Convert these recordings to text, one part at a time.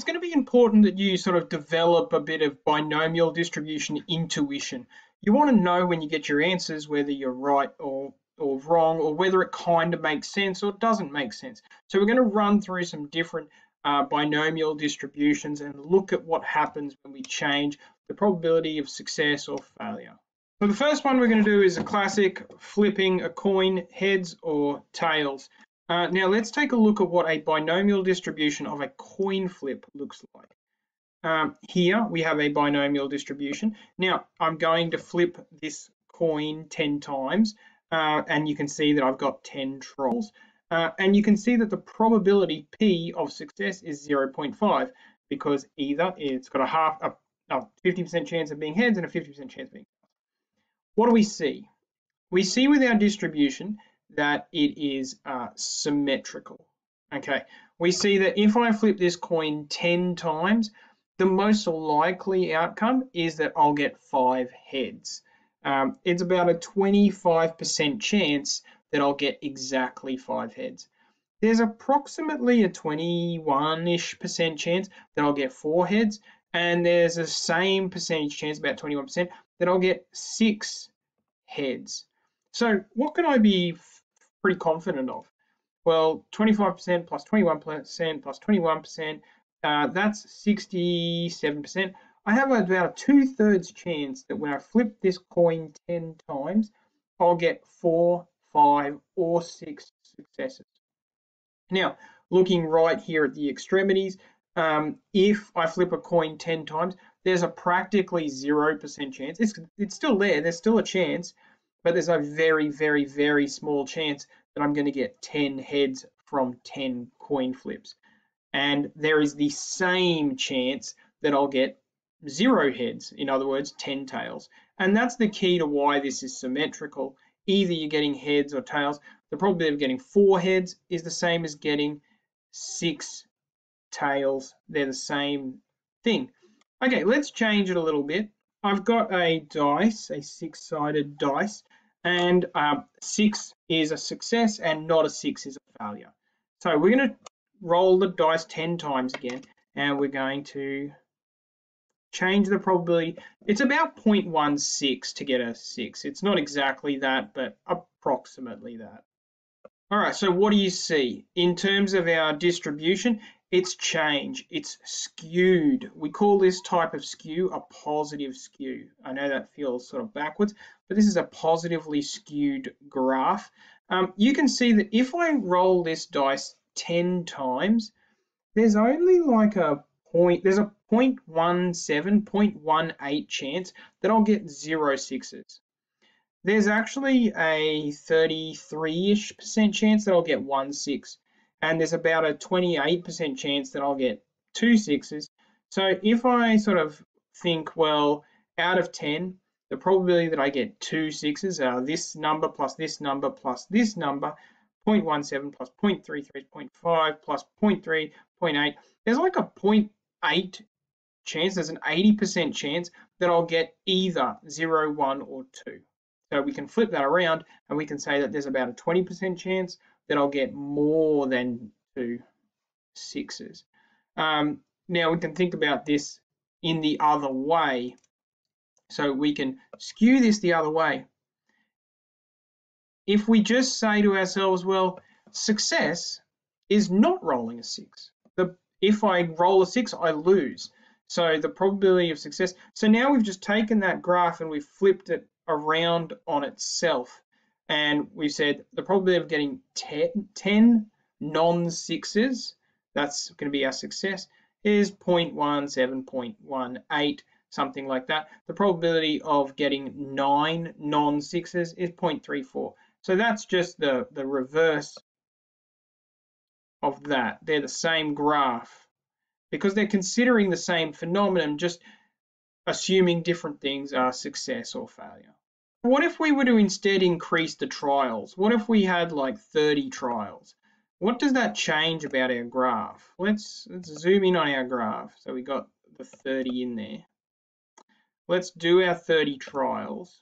it's going to be important that you sort of develop a bit of binomial distribution intuition. You want to know when you get your answers whether you're right or or wrong or whether it kind of makes sense or doesn't make sense. So we're going to run through some different uh, binomial distributions and look at what happens when we change the probability of success or failure. So the first one we're going to do is a classic flipping a coin heads or tails. Uh, now let's take a look at what a binomial distribution of a coin flip looks like. Um, here we have a binomial distribution. Now I'm going to flip this coin 10 times uh, and you can see that I've got 10 trials. Uh, and you can see that the probability P of success is 0.5 because either it's got a half, a 50% chance of being heads and a 50% chance of being tails. What do we see? We see with our distribution that it is uh, symmetrical. Okay, we see that if I flip this coin 10 times, the most likely outcome is that I'll get five heads. Um, it's about a 25% chance that I'll get exactly five heads. There's approximately a 21-ish percent chance that I'll get four heads, and there's the same percentage chance, about 21%, that I'll get six heads. So what can I be pretty confident of? Well, 25% plus 21% plus 21%, uh, that's 67%. I have about a two-thirds chance that when I flip this coin 10 times, I'll get four, five, or six successes. Now, looking right here at the extremities, um, if I flip a coin 10 times, there's a practically 0% chance. It's, it's still there, there's still a chance, but there's a very, very, very small chance that I'm going to get 10 heads from 10 coin flips. And there is the same chance that I'll get zero heads, in other words, 10 tails. And that's the key to why this is symmetrical. Either you're getting heads or tails. The probability of getting four heads is the same as getting six tails. They're the same thing. Okay, let's change it a little bit. I've got a dice, a six-sided dice, and um, six is a success and not a six is a failure. So we're going to roll the dice 10 times again, and we're going to change the probability. It's about 0.16 to get a 6. It's not exactly that, but approximately that. All right, so what do you see? In terms of our distribution, it's change, it's skewed. We call this type of skew a positive skew. I know that feels sort of backwards, but this is a positively skewed graph. Um, you can see that if I roll this dice 10 times, there's only like a point, there's a 0.17, 0.18 chance that I'll get zero sixes. There's actually a 33-ish percent chance that I'll get one six, and there's about a 28% chance that I'll get two sixes. So if I sort of think, well, out of 10, the probability that I get two sixes are this number plus this number plus this number, 0.17 plus 0.33 is 0.5 plus 0.3, 0.8. There's like a 0.8 chance, there's an 80% chance that I'll get either 0, 1, or 2. So we can flip that around and we can say that there's about a 20% chance that I'll get more than two sixes. Um, now we can think about this in the other way. So we can skew this the other way. If we just say to ourselves, well, success is not rolling a six. The, if I roll a six, I lose. So the probability of success. So now we've just taken that graph and we've flipped it around on itself. And we've said the probability of getting 10, 10 non-sixes, that's going to be our success, is 0.17, 0.18, something like that. The probability of getting nine non-sixes is 0.34. So that's just the, the reverse of that. They're the same graph because they're considering the same phenomenon, just assuming different things are success or failure. What if we were to instead increase the trials? What if we had like 30 trials? What does that change about our graph? Let's, let's zoom in on our graph. So we got the 30 in there. Let's do our 30 trials.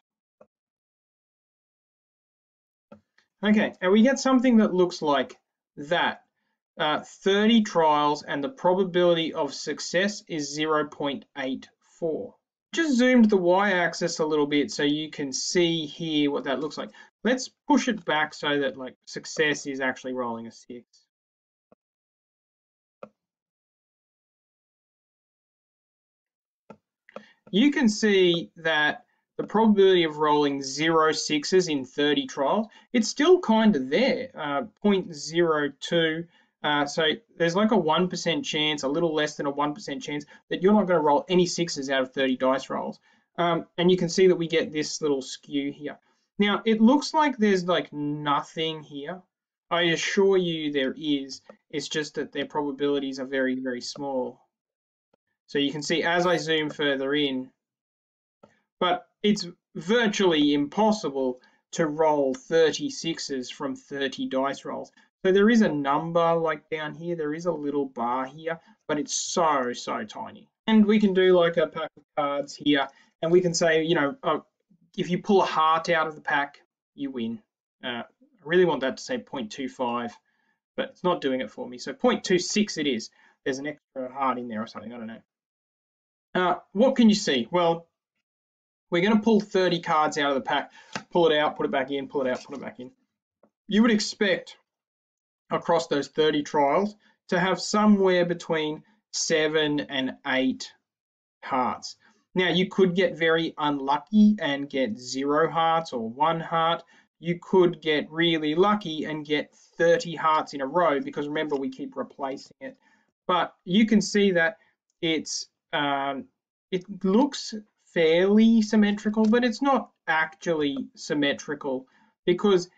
Okay, and we get something that looks like that. uh, 30 trials and the probability of success is 0.84. Just zoomed the y-axis a little bit so you can see here what that looks like. Let's push it back so that like success is actually rolling a six. You can see that the probability of rolling zero sixes in 30 trials, it's still kind of there, uh, 0.02. Uh, so there's like a 1% chance, a little less than a 1% chance that you're not going to roll any sixes out of 30 dice rolls. Um, and you can see that we get this little skew here. Now, it looks like there's like nothing here. I assure you there is. It's just that their probabilities are very, very small. So you can see as I zoom further in, but it's virtually impossible to roll 36s from 30 dice rolls. So there is a number like down here, there is a little bar here, but it's so, so tiny. And we can do like a pack of cards here, and we can say, you know, uh, if you pull a heart out of the pack, you win. Uh, I really want that to say 0.25, but it's not doing it for me. So 0.26 it is. There's an extra heart in there or something, I don't know. Uh, what can you see? Well, we're going to pull 30 cards out of the pack, pull it out, put it back in, pull it out, put it back in. You would expect across those 30 trials to have somewhere between seven and eight hearts. Now, you could get very unlucky and get zero hearts or one heart. You could get really lucky and get 30 hearts in a row because remember, we keep replacing it. But you can see that it's um, it looks fairly symmetrical, but it's not actually symmetrical because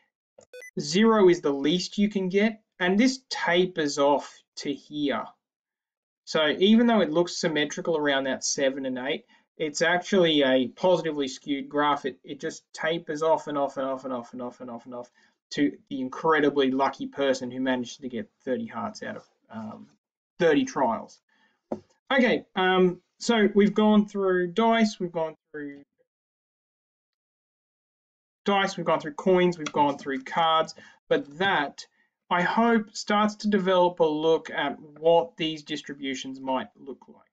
zero is the least you can get, and this tapers off to here. So even though it looks symmetrical around that seven and eight, it's actually a positively skewed graph. It, it just tapers off and off and off and off and off and off and off to the incredibly lucky person who managed to get 30 hearts out of um, 30 trials. Okay, um, so we've gone through dice, we've gone through dice, we've gone through coins, we've gone through cards, but that I hope starts to develop a look at what these distributions might look like.